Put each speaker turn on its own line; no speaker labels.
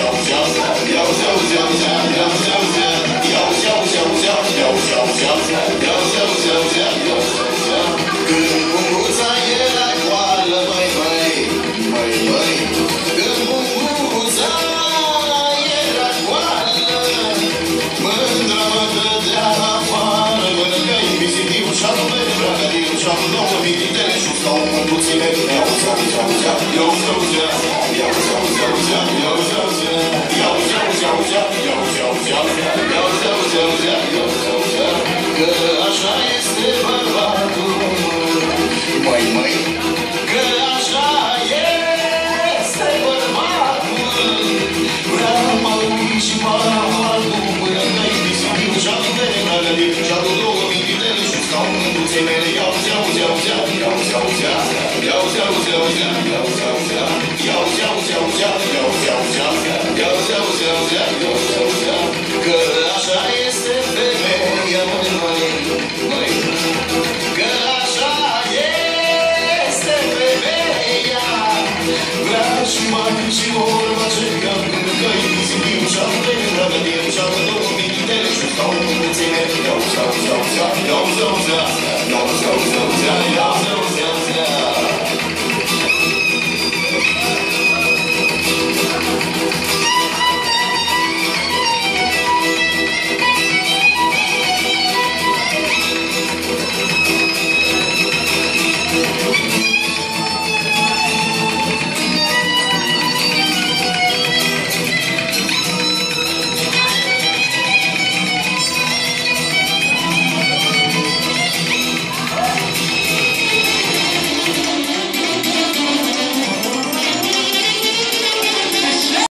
要笑，要笑，笑，要笑，笑，要笑，笑，笑，要笑，笑，笑，要笑，笑。哥，我不再惹他玩了，玩了，玩了，玩了。哥，我不尝不美你不尝不够美 baby 你不尝不够美强不尝不够不尝不够你不尝不够不尝不够不尝不够三点五小时，多个命运在你手上，命不绝美丽，要不下不要不下，要不要不下，要不下不要不下，要不要不要不下，要不下不要不要。zo, zo, zo, zo, zo, zo.